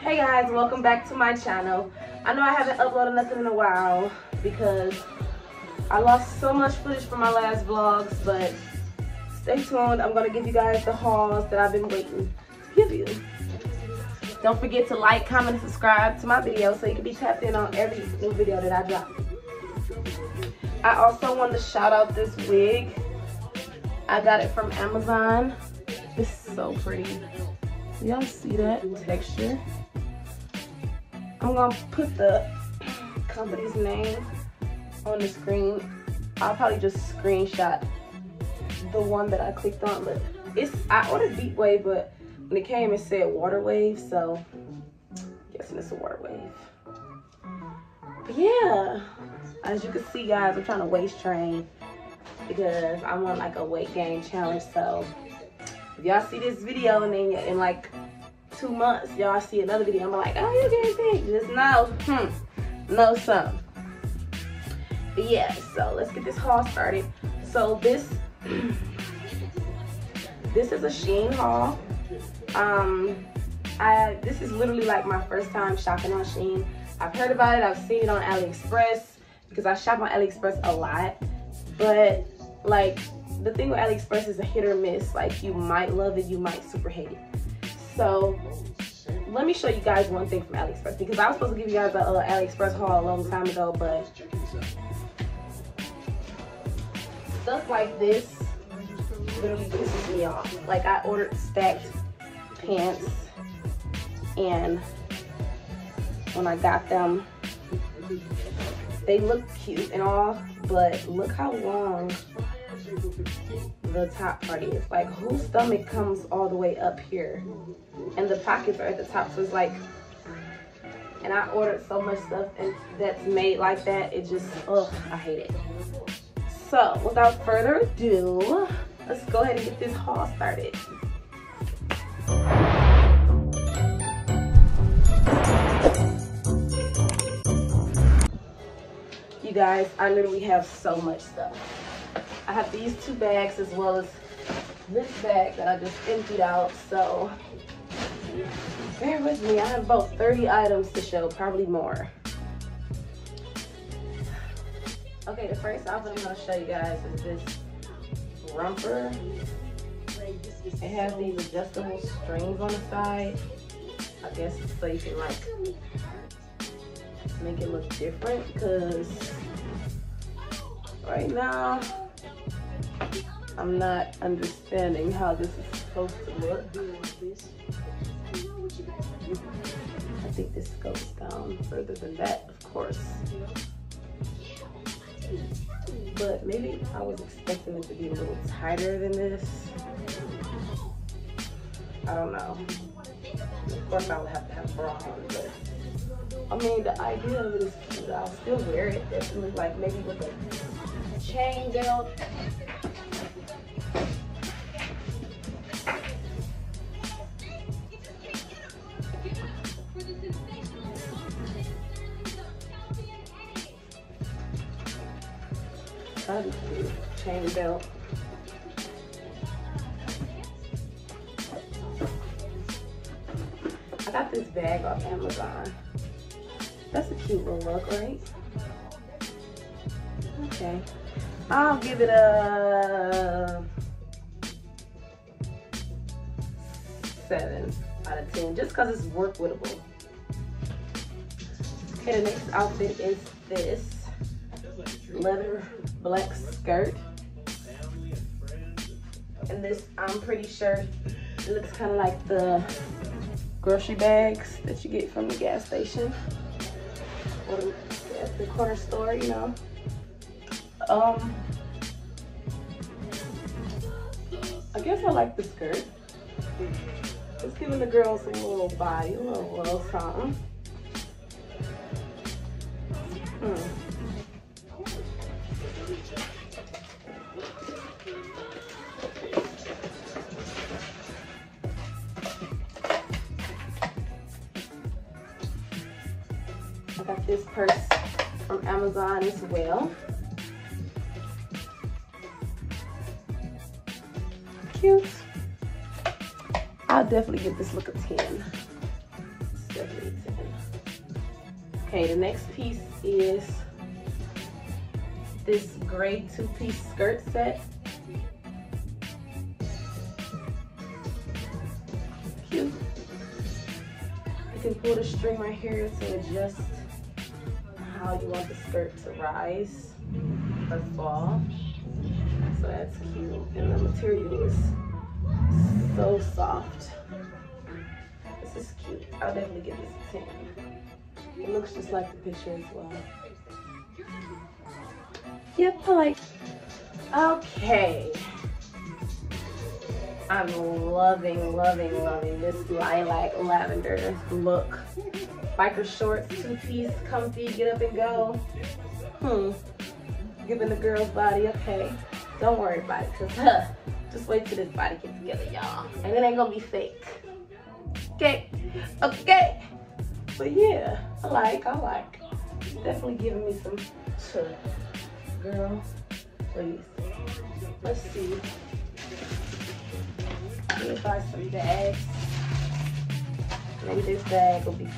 Hey guys, welcome back to my channel. I know I haven't uploaded nothing in a while because I lost so much footage from my last vlogs, but stay tuned. I'm gonna give you guys the hauls that I've been waiting to give you. Don't forget to like, comment, and subscribe to my video so you can be tapped in on every new video that I drop. I also want to shout out this wig. I got it from Amazon. It's so pretty. Y'all see that texture? I'm gonna put the company's name on the screen. I'll probably just screenshot the one that I clicked on, but it's I ordered Deep Wave, but when it came it said Water Wave, so I'm guessing it's a water wave. But yeah, as you can see guys, I'm trying to waist train because I'm on like a weight gain challenge, so if y'all see this video and then in like two months, y'all see another video, I'm like, oh, you getting big. Just know, hmm, know some. But yeah, so let's get this haul started. So this, this is a Shein haul. Um, I this is literally like my first time shopping on Shein. I've heard about it, I've seen it on AliExpress because I shop on AliExpress a lot. But like the thing with AliExpress is a hit or miss. Like you might love it, you might super hate it. So let me show you guys one thing from AliExpress because I was supposed to give you guys a, a AliExpress haul a long time ago, but stuff like this literally pisses me off. Like I ordered stacked pants and when I got them, they look cute and all, but look how long the top part is. Like whose stomach comes all the way up here and the pockets are at the top. So it's like, and I ordered so much stuff and that's made like that. It just, ugh, I hate it. So without further ado, let's go ahead and get this haul started. You guys, I literally have so much stuff. Have these two bags as well as this bag that I just emptied out. So bear with me. I have about 30 items to show, probably more. Okay, the first outfit I'm gonna show you guys is this romper. It has these adjustable strings on the side. I guess so you can like make it look different because right now I'm not understanding how this is supposed to look. I think this goes down further than that, of course. But maybe I was expecting it to be a little tighter than this. I don't know. Of course I would have to have a bra on, but I mean the idea of it is cute. I'll still wear it. Definitely like maybe with a chain belt chain belt. I got this bag off Amazon. That's a cute little look, right? Okay. I'll give it a seven out of 10, just cause it's work wittable. Okay, the next outfit is this leather black skirt. And this, I'm pretty sure, it looks kind of like the grocery bags that you get from the gas station or the, at the corner store, you know. Um, I guess I like the skirt. It's giving the girls a little body, a little, little something. Got this purse from Amazon as well. Cute. I'll definitely give this look a 10. It's definitely Okay, the next piece is this gray two-piece skirt set. Cute. You can pull the string right here to adjust how you want the skirt to rise or fall. So that's cute. And the material is so soft. This is cute. I'll definitely give this a 10. It looks just like the picture as well. Yep, I like. Okay. I'm loving, loving, loving this lilac lavender look. Biker shorts, two-piece, comfy, get up and go. Hmm. Giving the girl's body, okay. Don't worry about it, cause huh, just wait till this body gets together, y'all. And it ain't gonna be fake. Okay, okay. But yeah, I like, I like. Definitely giving me some to girl, please. Let's see. Let me buy some bags. Maybe this bag will be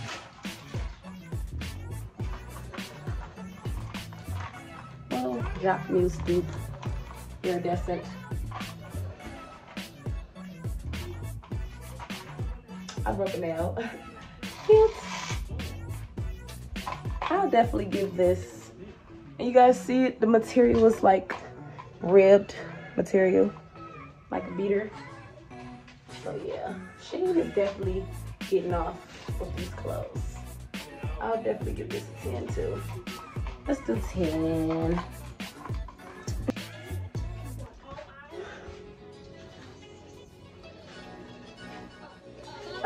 Jacquemus dupe, iridescent. I broke a nail. Cute. I'll definitely give this. And you guys see? The material is like ribbed material, like a beater. So yeah, Shein is definitely getting off with these clothes. I'll definitely give this a 10 too. Let's do 10.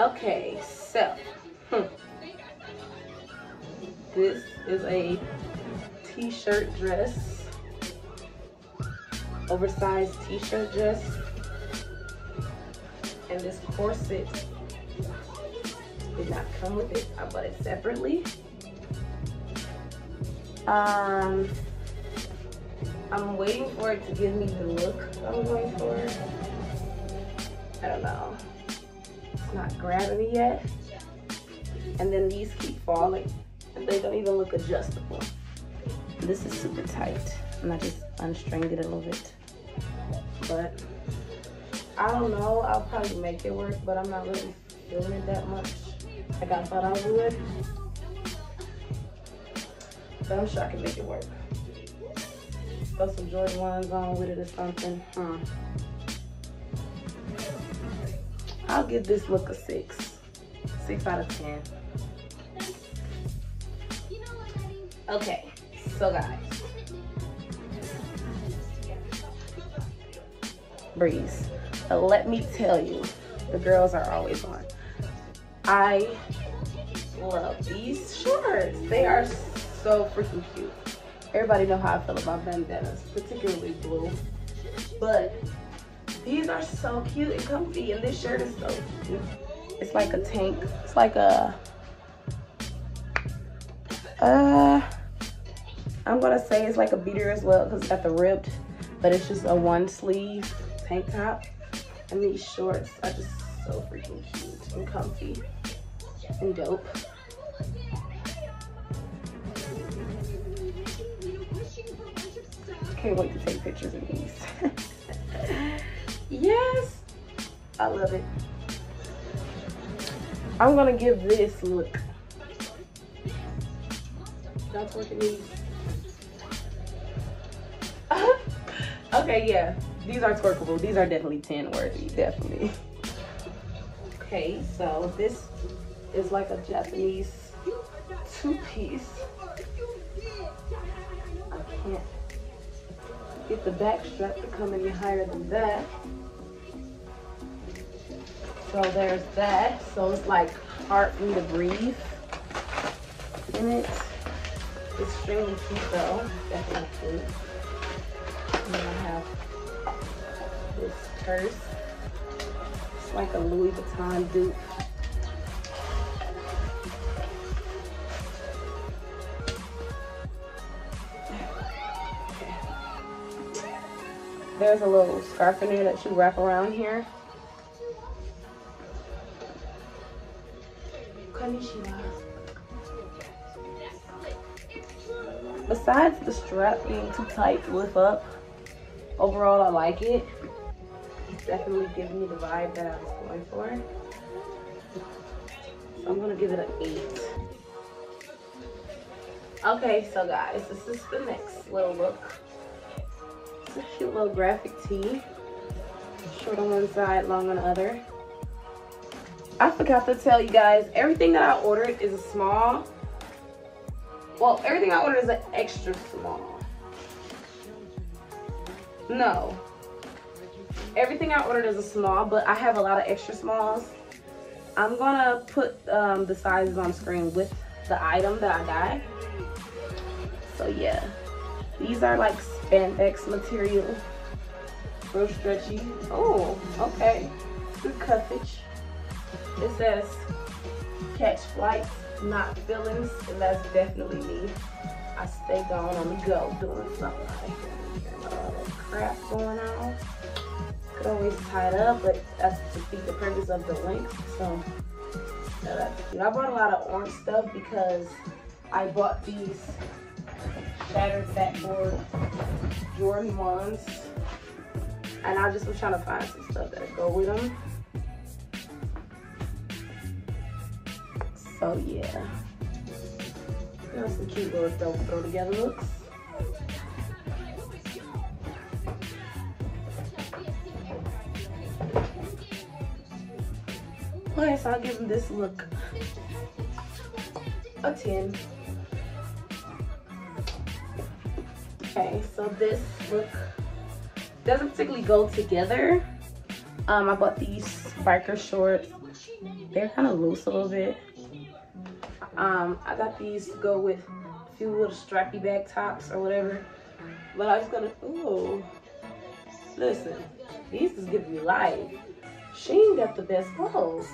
Okay, so hmm. this is a t-shirt dress, oversized t-shirt dress, and this corset did not come with it. I bought it separately. Um, I'm waiting for it to give me the look I'm going for. I don't know not grabbing it yet. And then these keep falling and they don't even look adjustable. This is super tight. And I just unstringed it a little bit. But I don't know, I'll probably make it work, but I'm not really feeling it that much like I thought I would. But I'm sure I can make it work. Throw some Jordan ones on with it or something. Hmm. I'll give this look a six. Six out of 10. Okay, so guys. Breeze. Let me tell you, the girls are always on. I love these shorts. They are so freaking cute. Everybody know how I feel about bandanas, particularly blue. But these are so cute and comfy, and this shirt is so cute. It's like a tank. It's like a, uh, I'm gonna say it's like a beater as well because it's got the ripped, but it's just a one sleeve tank top. And these shorts are just so freaking cute and comfy and dope. Can't wait to take pictures of these. Yes. I love it. I'm gonna give this look. Not working these. okay, yeah. These are twerkable. These are definitely 10 worthy, definitely. Okay, so this is like a Japanese two-piece. I can't get the back strap to come any higher than that. So there's that. So it's like me to breathe in it. It's Extremely cute though. Definitely. And then I have this purse. It's like a Louis Vuitton dupe. There's a little scarf in there that you wrap around here. Besides the strap being too tight to lift up, overall I like it. It's definitely giving me the vibe that I was going for. So I'm gonna give it an eight. Okay, so guys, this is the next little look. It's a cute little graphic tee. Short on one side, long on the other. I forgot to tell you guys, everything that I ordered is a small. Well, everything I ordered is an extra small. No. Everything I ordered is a small, but I have a lot of extra smalls. I'm gonna put um, the sizes on screen with the item that I got. So yeah, these are like spandex material, real stretchy. Oh, okay, good cuffage. It says catch flights, not feelings, and that's definitely me. I stay gone on the go doing something like all that crap going on. Could always tie it up, but that's to defeat the purpose of the length. So. I bought a lot of orange stuff because I bought these shattered backboard Jordan ones. And I just was trying to find some stuff that go with them. So yeah. Got some cute little throw, throw together looks. Okay, so I'll give them this look a 10. Okay, so this look doesn't particularly go together. Um, I bought these biker shorts. They're kind of loose a little bit. Um, I got these to go with a few little strappy back tops or whatever. But I was gonna, ooh, listen, these just give me life. Shein got the best clothes.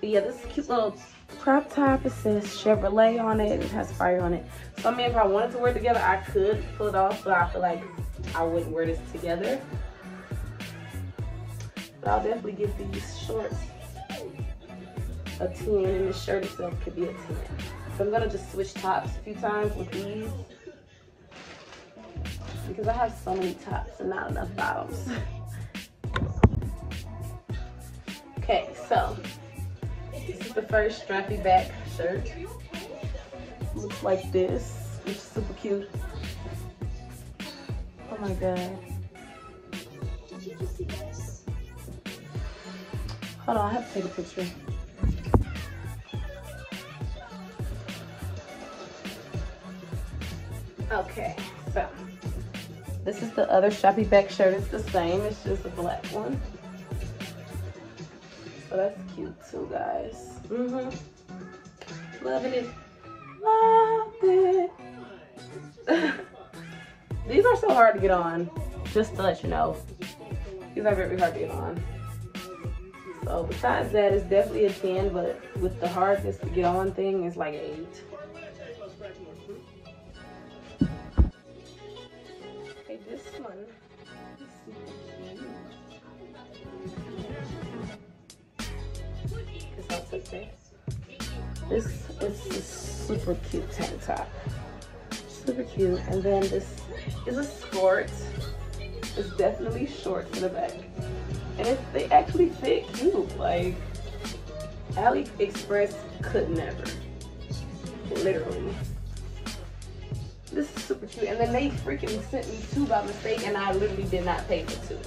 But yeah, this cute little crop top. It says Chevrolet on it. It has fire on it. So I mean, if I wanted to wear it together, I could pull it off, but I feel like I wouldn't wear this together. But I'll definitely get these shorts a 10 and the shirt itself could be a 10. So I'm gonna just switch tops a few times with these because I have so many tops and not enough bottoms. okay, so this is the first strappy back shirt. Looks like this, which is super cute. Oh my god. Hold on, I have to take a picture. Okay, so this is the other Shoppy Back shirt. It's the same, it's just a black one. So that's cute too, guys. Mm-hmm. Loving it. Love it. These are so hard to get on, just to let you know. These are very hard to get on. So besides that, it's definitely a 10, but with the hardness to get on thing, it's like 8. say this one is This is a super cute tank top. Super cute. And then this is a skirt. It's definitely short to the back. And if they actually fit cute. Like, AliExpress could never. Literally. This is super cute. And then they freaking sent me two by mistake and I literally did not pay for two.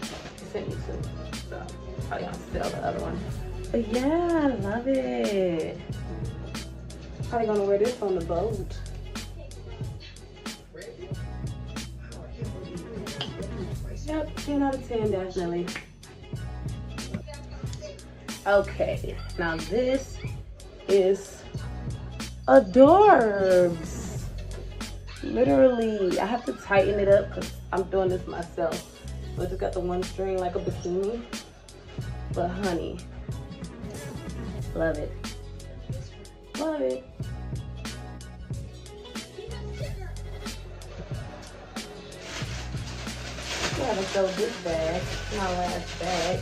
They sent me two. So, probably gonna sell the other one. But yeah, I love it. Probably gonna wear this on the boat. Yep, 10 out of 10, definitely. Okay, now this is adorbs. Literally, I have to tighten it up because I'm doing this myself. So I just got the one string like a bikini. But honey, Love it. Love it. I gotta throw this bag, my last bag.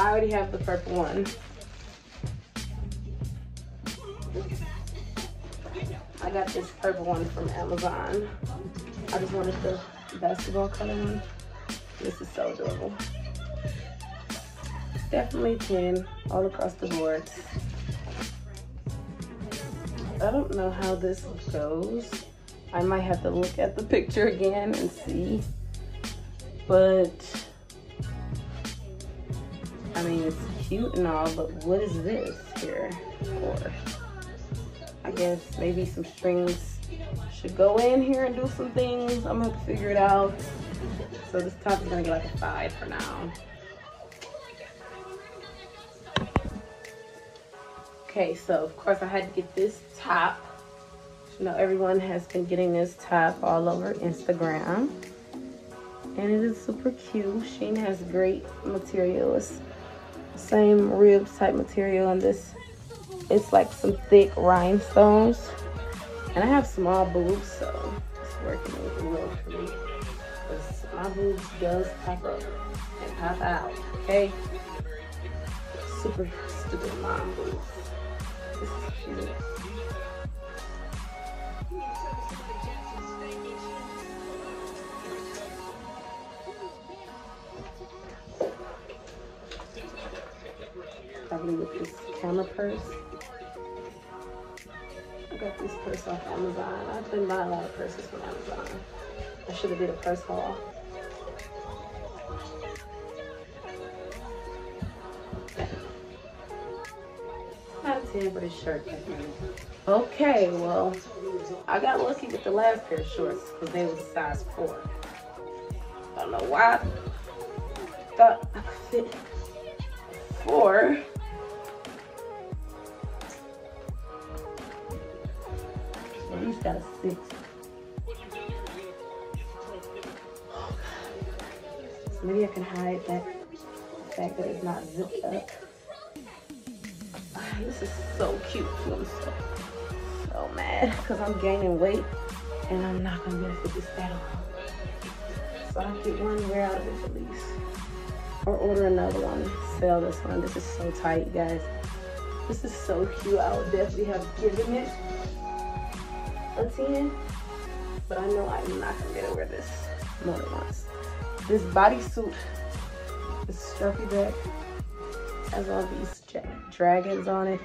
I already have the purple one. I got this purple one from Amazon. I just wanted the basketball color one. This is so adorable. Definitely 10 all across the board. I don't know how this goes. I might have to look at the picture again and see. But, I mean, it's cute and all, but what is this here? I guess maybe some strings should go in here and do some things. I'm gonna figure it out. So this top is gonna get like a five for now. Okay, so of course I had to get this top. You know, everyone has been getting this top all over Instagram. And it is super cute. Shein has great material. It's same ribs type material and this it's like some thick rhinestones. And I have small boobs, so it's working really well for me. Because my boobs does pop up and pop out, okay? Super stupid mom boobs. This is cute. Probably with this camera purse I got this purse off Amazon. I've been buying a lot of purses from Amazon. I should have did a purse haul. Not a 10, but a shirt. Okay, well, I got lucky with the last pair of shorts because they a size 4. I don't know why I thought I could fit 4. Got a six. Maybe I can hide that fact that it's not zipped up. Ah, this is so cute too. I'm so, so mad because I'm gaining weight and I'm not gonna be able to fit this at all. So I'll get one wear out of it at least. Or order another one, sell this one. This is so tight, guys. This is so cute. I would definitely have given it a 10, but I know I'm not gonna to wear this more than once. This bodysuit is scruffy back, has all these dragons on it.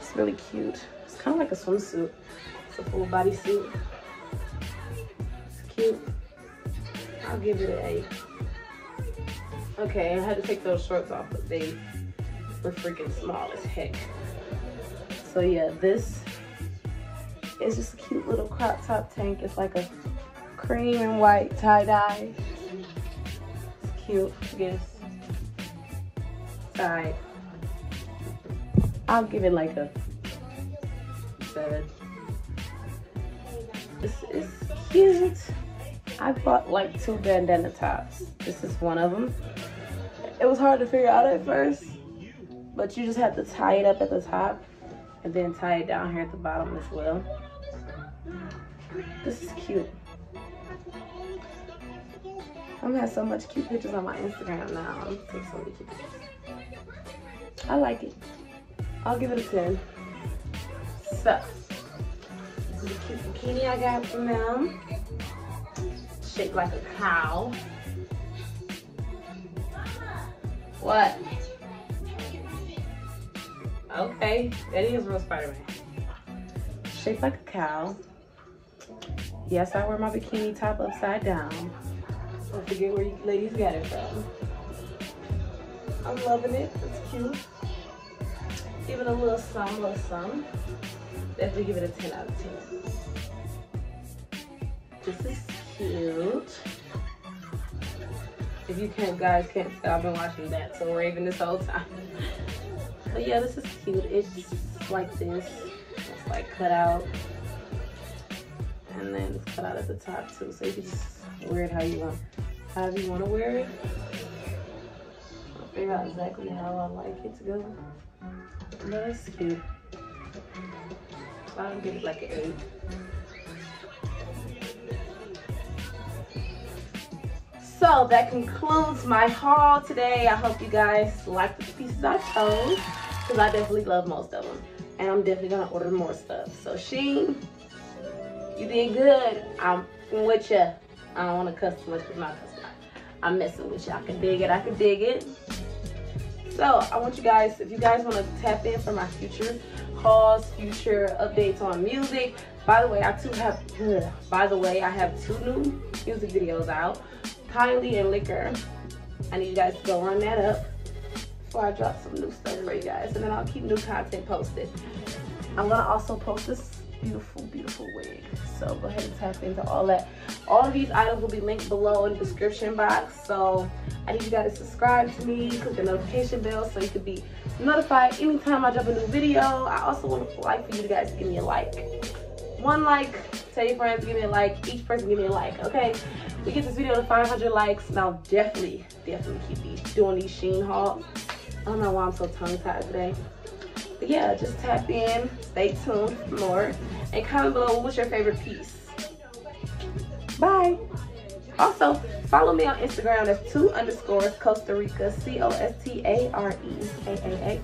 It's really cute. It's kind of like a swimsuit. It's a full bodysuit. It's cute. I'll give it an 8. Okay, I had to take those shorts off, but they were freaking small as heck. So yeah, this it's just a cute little crop top tank. It's like a cream and white tie-dye. It's cute, I guess. Side. I'll give it like a seven. This is cute. I bought like two bandana tops. This is one of them. It was hard to figure out at first, but you just have to tie it up at the top and then tie it down here at the bottom as well. This is cute. I'm gonna have so much cute pictures on my Instagram now. I'm take so many cute pictures. I like it. I'll give it a 10. So, this is a cute bikini I got from them. Shaped like a cow. What? Okay, that is real Spider-Man. Shaped like a cow. Yes, I wear my bikini top upside down. Don't forget where you ladies got it from. I'm loving it. It's cute. Even a little some, little some. Definitely give it a 10 out of 10. This is cute. If you can't, guys can't tell, I've been watching That's So Raven this whole time. But yeah, this is cute. It's like this. It's like cut out and then it's cut out at the top too. So you can just wear it how you want, however you want to wear it. I'll figure out exactly how I like it to go. But that's cute. So I'll give it like an eight. So that concludes my haul today. I hope you guys like the pieces I chose because I definitely love most of them. And I'm definitely gonna order more stuff. So Shein, you did good. I'm with you. I don't wanna cuss too much my cuss I'm messing with you. I can dig it. I can dig it. So I want you guys, if you guys want to tap in for my future hauls, future updates on music. By the way, I too have. By the way, I have two new music videos out. Kylie and Liquor. I need you guys to go run that up before I drop some new stuff for you guys, and then I'll keep new content posted. I'm gonna also post this beautiful, beautiful wig. So go ahead and tap into all that. All of these items will be linked below in the description box. So I need you guys to subscribe to me, click the notification bell so you can be notified anytime I drop a new video. I also would like for you guys to give me a like. One like, tell your friends, give me a like. Each person give me a like, okay? We get this video to 500 likes, and I'll definitely, definitely keep doing these Shein hauls. I don't know why I'm so tongue tied today. But yeah, just tap in, stay tuned for more, and comment below what's your favorite piece. Bye. Also, follow me on Instagram. That's two underscores Costa Reekaa, C-O-S-T-A-R-E-A-A-A,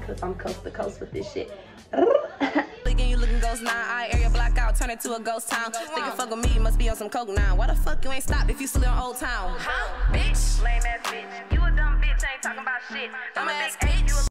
because I'm coast to coast with this shit. you looking ghost nine eye area black out turn it to a ghost town. Thinking fuck with me must be on some coke now. Why the fuck you ain't stopped if you still in old town? Huh? Bitch. Lame ass bitch. You a dumb bitch ain't talking about shit. I'm a big bitch